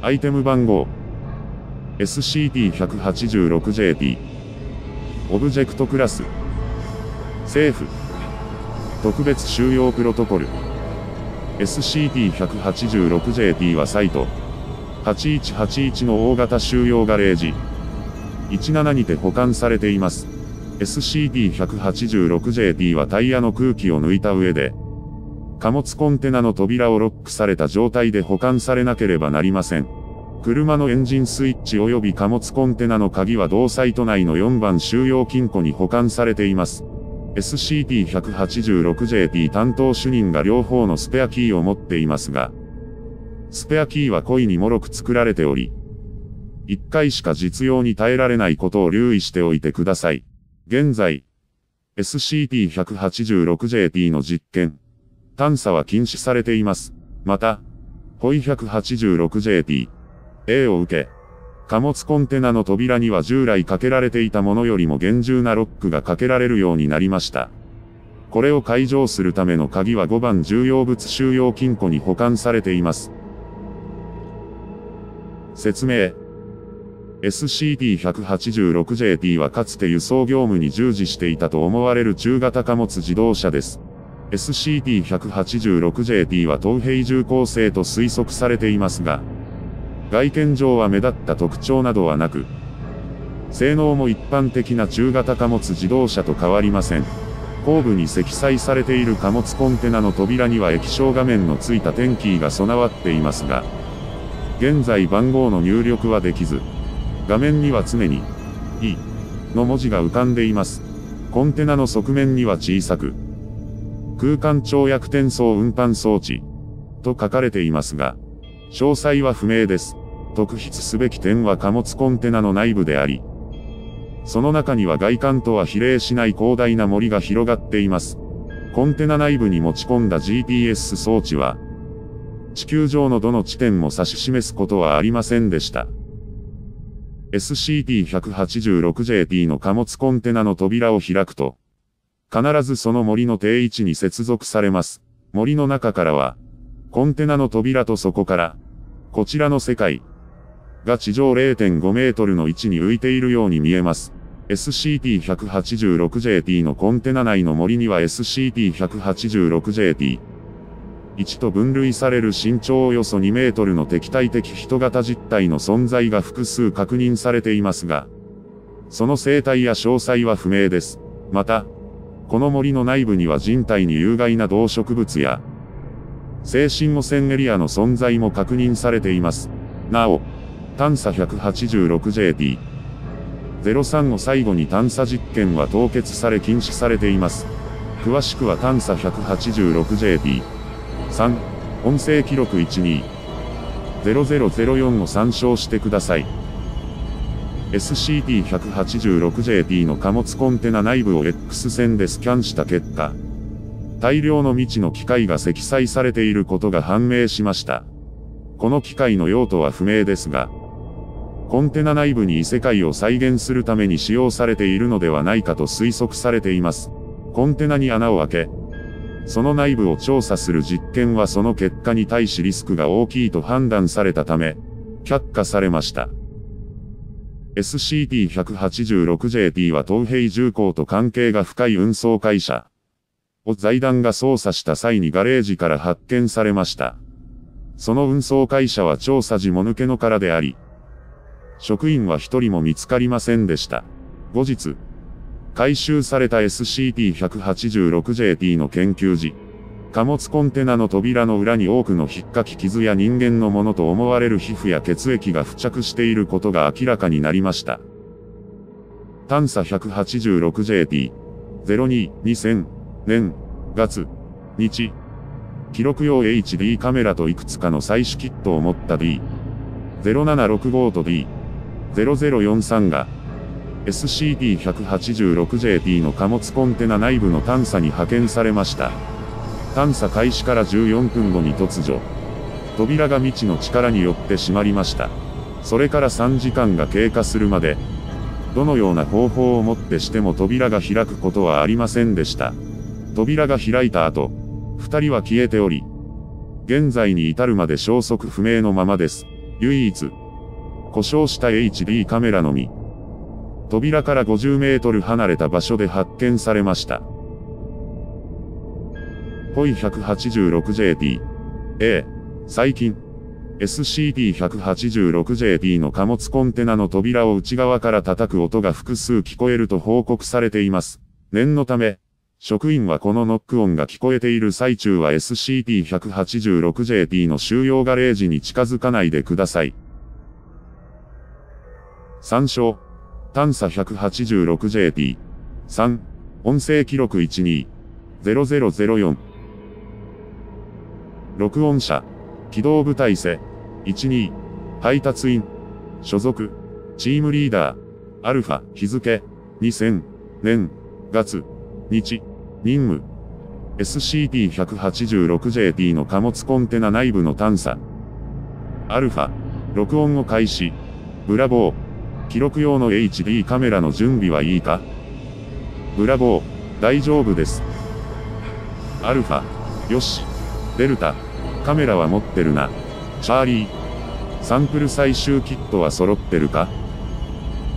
アイテム番号。SCP-186JT オブジェクトクラス。政府。特別収容プロトコル。SCP-186JT はサイト。8181の大型収容ガレージ。17にて保管されています。SCP-186JT はタイヤの空気を抜いた上で、貨物コンテナの扉をロックされた状態で保管されなければなりません。車のエンジンスイッチ及び貨物コンテナの鍵は同サイト内の4番収容金庫に保管されています。SCP-186JT 担当主任が両方のスペアキーを持っていますが、スペアキーは故意に脆く作られており、1回しか実用に耐えられないことを留意しておいてください。現在、SCP-186JT の実験、探査は禁止されています。また、ホイ 186JT、A を受け、貨物コンテナの扉には従来かけられていたものよりも厳重なロックがかけられるようになりました。これを解錠するための鍵は5番重要物収容金庫に保管されています。説明。SCP-186JT はかつて輸送業務に従事していたと思われる中型貨物自動車です。SCP-186JT は東平重工製と推測されていますが、外見上は目立った特徴などはなく、性能も一般的な中型貨物自動車と変わりません。後部に積載されている貨物コンテナの扉には液晶画面のついたテンキーが備わっていますが、現在番号の入力はできず、画面には常に、E の文字が浮かんでいます。コンテナの側面には小さく、空間跳躍転送運搬装置、と書かれていますが、詳細は不明です。特筆すべき点は貨物コンテナの内部であり、その中には外観とは比例しない広大な森が広がっています。コンテナ内部に持ち込んだ GPS 装置は、地球上のどの地点も指し示すことはありませんでした。SCP-186JT の貨物コンテナの扉を開くと、必ずその森の定位置に接続されます。森の中からは、コンテナの扉とそこから、こちらの世界が地上0.5メートルの位置に浮いているように見えます。SCP-186JT のコンテナ内の森には SCP-186JT 1と分類される身長およそ2メートルの敵対的人型実体の存在が複数確認されていますが、その生態や詳細は不明です。また、この森の内部には人体に有害な動植物や、精神汚染エリアの存在も確認されています。なお、探査 186JT、03を最後に探査実験は凍結され禁止されています。詳しくは探査 186JT、3、音声記録12、0004を参照してください。SCP-186JT の貨物コンテナ内部を X 線でスキャンした結果、大量の未知の機械が積載されていることが判明しました。この機械の用途は不明ですが、コンテナ内部に異世界を再現するために使用されているのではないかと推測されています。コンテナに穴を開け、その内部を調査する実験はその結果に対しリスクが大きいと判断されたため、却下されました。SCP-186JT は東平重工と関係が深い運送会社を財団が操作した際にガレージから発見されました。その運送会社は調査時も抜けの殻であり、職員は一人も見つかりませんでした。後日、回収された SCP-186JT の研究時、貨物コンテナの扉の裏に多くの引っかき傷や人間のものと思われる皮膚や血液が付着していることが明らかになりました。探査 186JT、02、2000年、月、日、記録用 HD カメラといくつかの採取キットを持った D、0765と D、0043が、SCP-186JT の貨物コンテナ内部の探査に派遣されました。探査開始から14分後に突如、扉が未知の力によって閉まりました。それから3時間が経過するまで、どのような方法をもってしても扉が開くことはありませんでした。扉が開いた後、二人は消えており、現在に至るまで消息不明のままです。唯一、故障した HD カメラのみ。扉から50メートル離れた場所で発見されました。ホイ 186JP。A。最近、SCP-186JP の貨物コンテナの扉を内側から叩く音が複数聞こえると報告されています。念のため、職員はこのノック音が聞こえている最中は SCP-186JP の収容ガレージに近づかないでください。参照。探査 186JP。3。音声記録12。0004。録音者。機動部隊瀬。12。配達員。所属。チームリーダー。アルファ。日付。2000年。月。日。任務。SCP-186JP の貨物コンテナ内部の探査。アルファ。録音を開始。ブラボー。記録用の HD カメラの準備はいいかブラボー。大丈夫です。アルファ。よし。デルタ。カメラは持ってるな。チャーリー。サンプル採集キットは揃ってるか？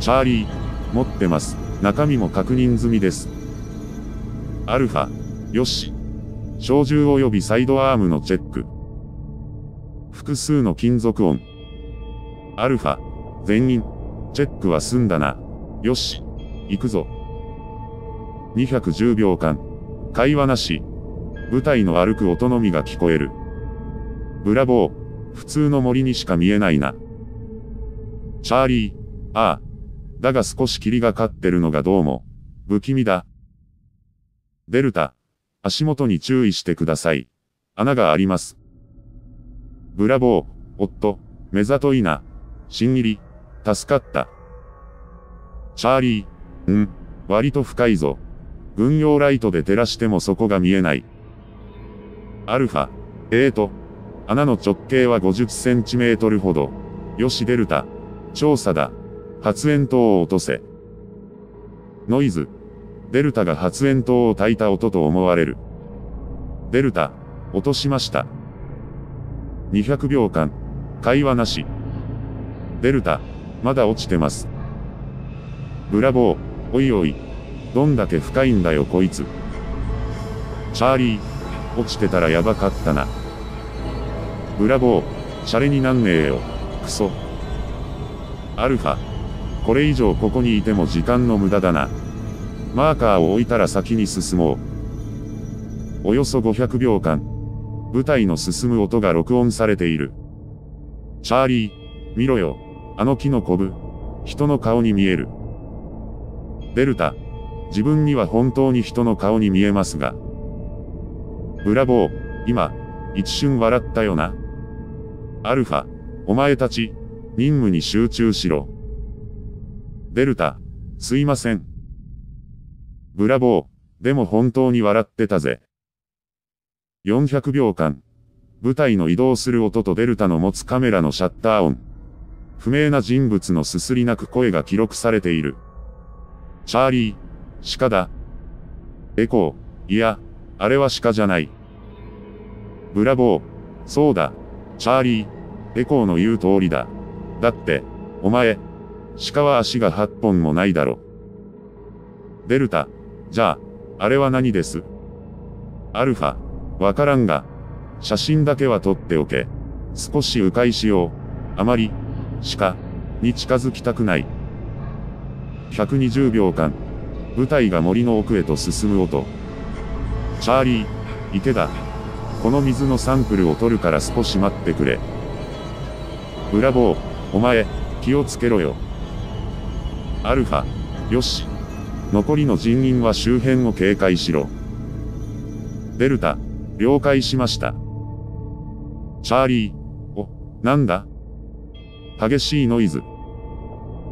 チャーリー。持ってます。中身も確認済みです。アルファ。よし。小銃及びサイドアームのチェック。複数の金属音。アルファ。全員。チェックは済んだな。よし。行くぞ。210秒間。会話なし。舞台の歩く音のみが聞こえる。ブラボー。普通の森にしか見えないな。チャーリー。ああ。だが少し霧がかってるのがどうも。不気味だ。デルタ。足元に注意してください。穴があります。ブラボー。おっと。目ざといな。新入り。助かった。チャーリー。ん。割と深いぞ。軍用ライトで照らしてもそこが見えない。アルファ。えーと。穴の直径は50センチメートルほど。よしデルタ。調査だ。発煙筒を落とせ。ノイズ。デルタが発煙筒を焚いた音と思われる。デルタ、落としました。200秒間、会話なし。デルタ、まだ落ちてます。ブラボー、おいおい。どんだけ深いんだよこいつ。チャーリー、落ちてたらやばかったな。ブラボー、シャレになんねえよ。クソ。アルファ、これ以上ここにいても時間の無駄だな。マーカーを置いたら先に進もう。およそ500秒間。舞台の進む音が録音されている。チャーリー、見ろよ。あの木のコブ。人の顔に見える。デルタ。自分には本当に人の顔に見えますが。ブラボー。今、一瞬笑ったよな。アルファ。お前たち、任務に集中しろ。デルタ。すいません。ブラボー。でも本当に笑ってたぜ。400秒間。舞台の移動する音とデルタの持つカメラのシャッター音。不明な人物のすすり泣く声が記録されている。チャーリー、鹿だ。エコー、いや、あれは鹿じゃない。ブラボー、そうだ、チャーリー、エコーの言う通りだ。だって、お前、鹿は足が8本もないだろ。デルタ、じゃあ、あれは何です？アルファ、わからんが、写真だけは撮っておけ。少し迂回しよう。あまり、鹿、に近づきたくない。120秒間、舞台が森の奥へと進む音。チャーリー、池だ。この水のサンプルを取るから少し待ってくれ。ブラボー、お前、気をつけろよ。アルファ、よし。残りの人員は周辺を警戒しろ。デルタ、了解しました。チャーリー、お、なんだ？激しいノイズ。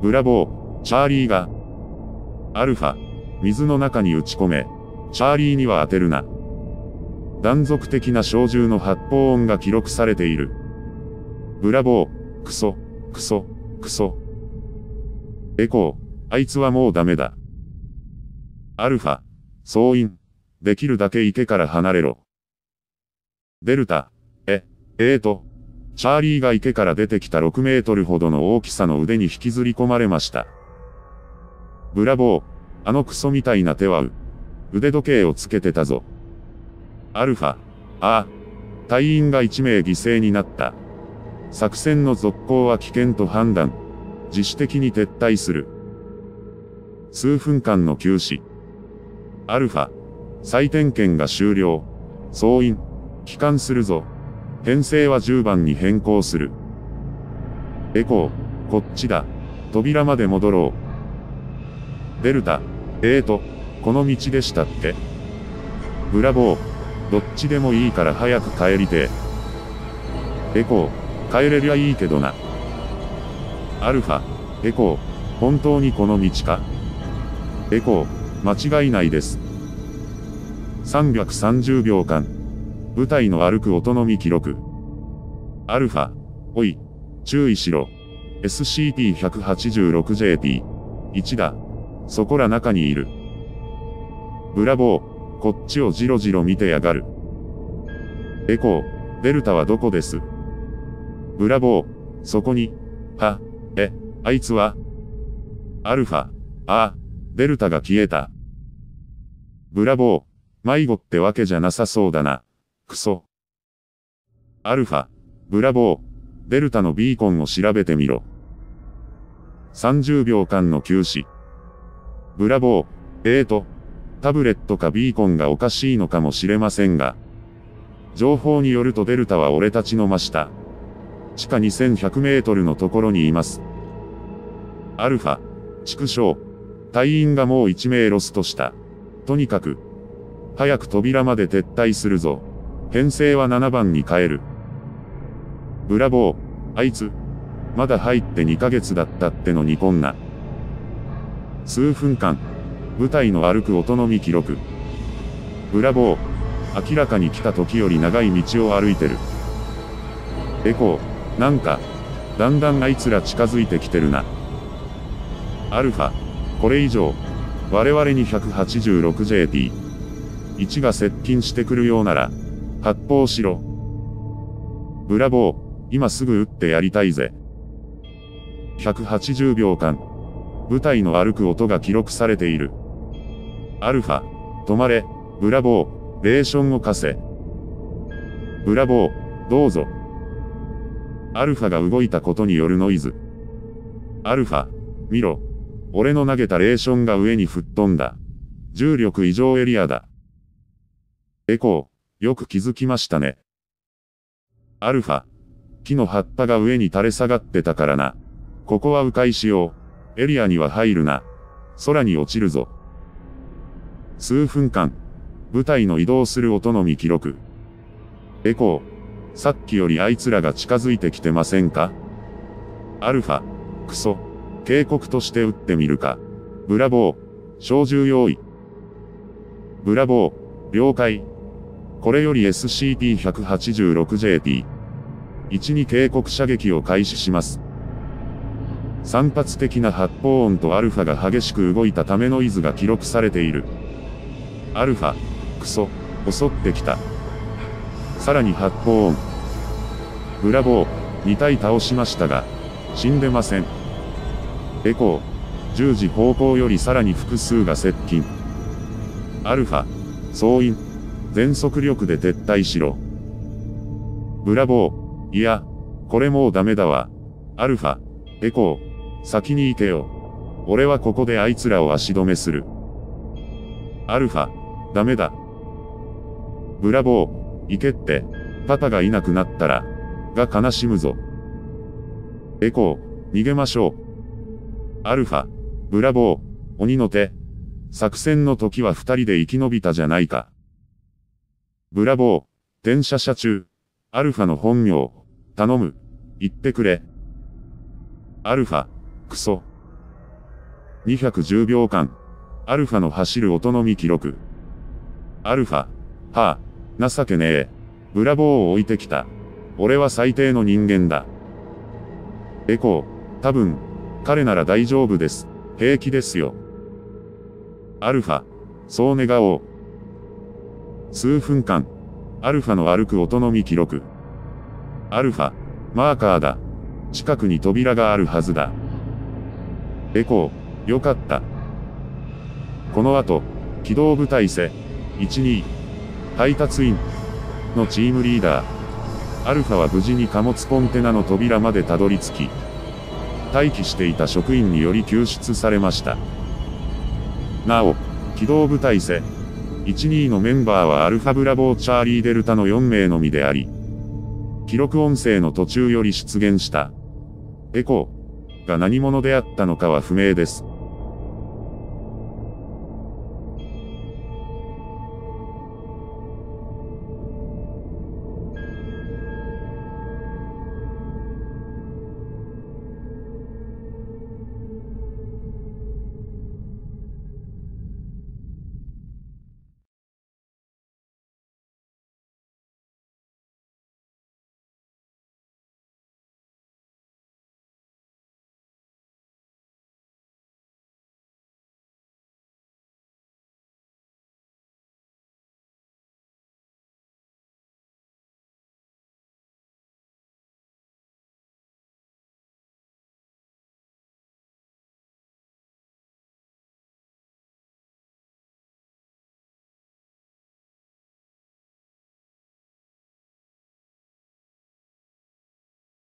ブラボー、チャーリーが。アルファ、水の中に打ち込め。チャーリーには当てるな。断続的な小銃の発砲音が記録されている。ブラボー、クソ、クソ、クソ。エコー、あいつはもうダメだ。アルファ、総員。できるだけ池から離れろ。デルタ、え、えーと、チャーリーが池から出てきた6メートルほどの大きさの腕に引きずり込まれました。ブラボー、あのクソみたいな手はう。腕時計をつけてたぞ。アルファ、ああ、隊員が1名犠牲になった。作戦の続行は危険と判断。自主的に撤退する。数分間の休止。アルファ、再点検が終了。総員、帰還するぞ。編成は10番に変更する。エコー、こっちだ。扉まで戻ろう。デルタ、えーと、この道でしたって。ブラボー、どっちでもいいから早く帰りてエコー、帰れりゃいいけどな。アルファ、エコー、本当にこの道かエコー、間違いないです。330秒間。舞台の歩く音のみ記録。アルファ、おい、注意しろ。SCP-186JP。1だ。そこら中にいる。ブラボー、こっちをじろじろ見てやがる。エコー、デルタはどこです？ブラボー、そこに、は、え、あいつはアルファ、ああ、デルタが消えた。ブラボー、迷子ってわけじゃなさそうだな。クソ。アルファ、ブラボー、デルタのビーコンを調べてみろ。30秒間の休止。ブラボー、えーと、タブレットかビーコンがおかしいのかもしれませんが。情報によるとデルタは俺たちの真下。地下2100メートルのところにいます。アルファ、畜生。隊員がもう1名ロストした。とにかく、早く扉まで撤退するぞ。編成は7番に変える。ブラボー、あいつ、まだ入って2ヶ月だったってのにこんな。数分間、舞台の歩く音のみ記録。ブラボー、明らかに来た時より長い道を歩いてる。エコー、なんか、だんだんあいつら近づいてきてるな。アルファ、これ以上、我々に 186JT。1が接近してくるようなら、発砲しろ。ブラボー、今すぐ撃ってやりたいぜ。180秒間。舞台の歩く音が記録されている。アルファ、止まれ、ブラボー、レーションを貸せ。ブラボー、どうぞ。アルファが動いたことによるノイズ。アルファ、見ろ。俺の投げたレーションが上に吹っ飛んだ。重力異常エリアだ。エコー。よく気づきましたね。アルファ。木の葉っぱが上に垂れ下がってたからな。ここは迂回しよう。エリアには入るな。空に落ちるぞ。数分間。舞台の移動する音のみ記録。エコー。さっきよりあいつらが近づいてきてませんか？アルファ。クソ。警告として撃ってみるか。ブラボー。小銃用意。ブラボー。了解。これより SCP-186JP。1に警告射撃を開始します。散発的な発砲音とアルファが激しく動いたためノイズが記録されている。アルファ、クソ、襲ってきた。さらに発砲音。ブラボー、2体倒しましたが、死んでません。エコー、10時方向よりさらに複数が接近。アルファ、総員。全速力で撤退しろ。ブラボー。いや、これもうダメだわ。アルファ、エコー、先に行けよ。俺はここであいつらを足止めする。アルファ、ダメだ。ブラボー、行けって、パパがいなくなったら、が悲しむぞ。エコー、逃げましょう。アルファ、ブラボー、鬼の手。作戦の時は二人で生き延びたじゃないか。ブラボー、電車車中、アルファの本名、頼む、言ってくれ。アルファ、クソ。210秒間、アルファの走る音のみ記録。アルファ、はあ、情けねえ。ブラボーを置いてきた。俺は最低の人間だ。エコー、多分、彼なら大丈夫です。平気ですよ。アルファ、そう願おう。数分間、アルファの歩く音のみ記録。アルファ、マーカーだ。近くに扉があるはずだ。エコー、よかった。この後、機動部隊セ、12、配達員のチームリーダー、アルファは無事に貨物コンテナの扉までたどり着き、待機していた職員により救出されました。なお、機動部隊セ、12のメンバーはアルファブラボーチャーリーデルタの4名のみであり、記録音声の途中より出現した、エコーが何者であったのかは不明です。